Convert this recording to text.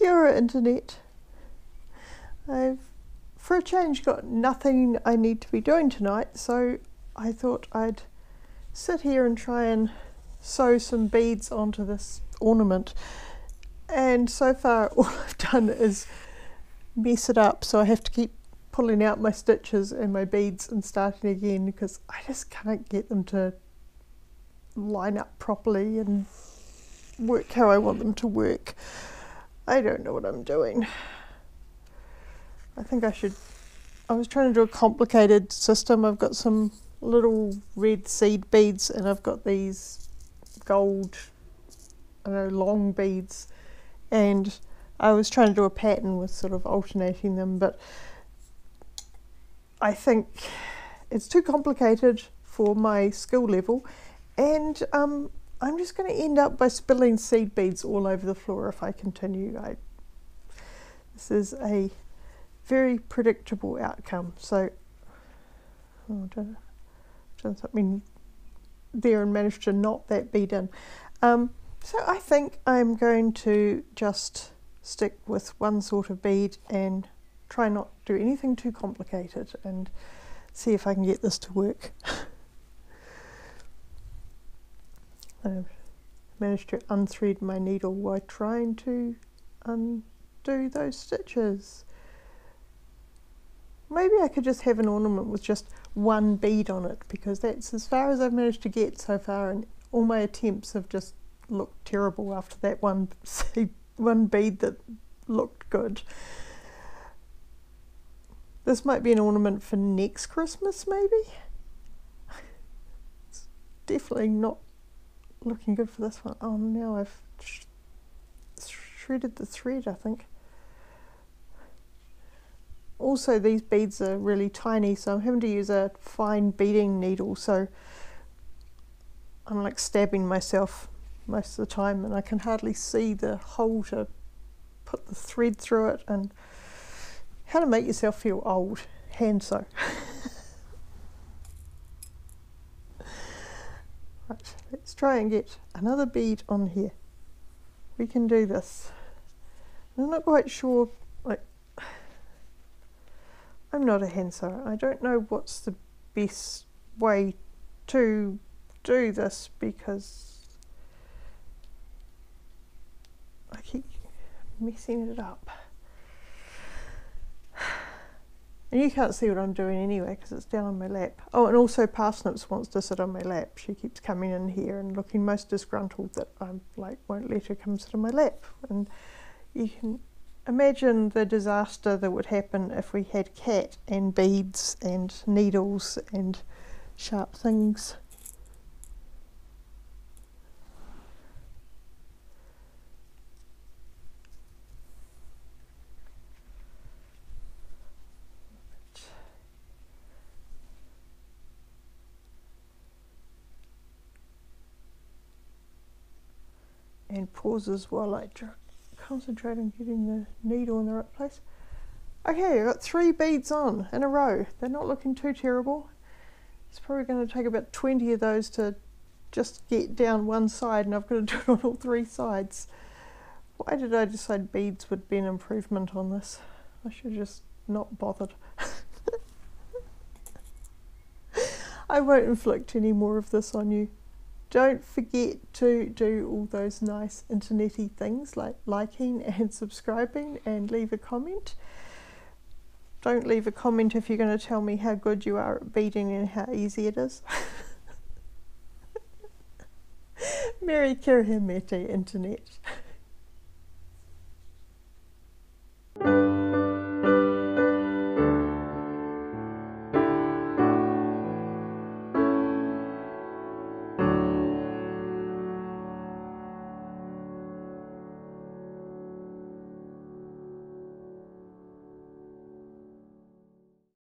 Kia Internet. I've, for a change, got nothing I need to be doing tonight, so I thought I'd sit here and try and sew some beads onto this ornament. And so far, all I've done is mess it up, so I have to keep pulling out my stitches and my beads and starting again because I just can't get them to line up properly and work how I want them to work. I don't know what I'm doing. I think I should. I was trying to do a complicated system. I've got some little red seed beads and I've got these gold, I know, long beads. And I was trying to do a pattern with sort of alternating them, but I think it's too complicated for my skill level. And um, I'm just going to end up by spilling seed beads all over the floor if I continue. I, this is a very predictable outcome. So, oh, done, done something there and managed to knot that bead in. Um, so I think I'm going to just stick with one sort of bead and try not to do anything too complicated and see if I can get this to work. I've managed to unthread my needle while trying to undo those stitches. Maybe I could just have an ornament with just one bead on it because that's as far as I've managed to get so far and all my attempts have just looked terrible after that one one bead that looked good. This might be an ornament for next Christmas maybe. It's definitely not looking good for this one. Oh, now I've sh shredded the thread, I think. Also, these beads are really tiny, so I'm having to use a fine beading needle, so I'm like stabbing myself most of the time, and I can hardly see the hole to put the thread through it. And how to make yourself feel old, hand sew. Right, let's try and get another bead on here. We can do this. I'm not quite sure, like, I'm not a hand sewer. I don't know what's the best way to do this because I keep messing it up. And you can't see what I'm doing anyway because it's down on my lap. Oh, and also Parsnips wants to sit on my lap. She keeps coming in here and looking most disgruntled that I'm like won't let her come sit on my lap. And you can imagine the disaster that would happen if we had cat and beads and needles and sharp things. And pauses while I concentrate on getting the needle in the right place. Okay, I've got three beads on in a row. They're not looking too terrible. It's probably going to take about 20 of those to just get down one side and I've got to do it on all three sides. Why did I decide beads would be an improvement on this? I should have just not bothered. I won't inflict any more of this on you. Don't forget to do all those nice internety things like liking and subscribing and leave a comment. Don't leave a comment if you're going to tell me how good you are at beading and how easy it is. Merry Kirihimete Internet.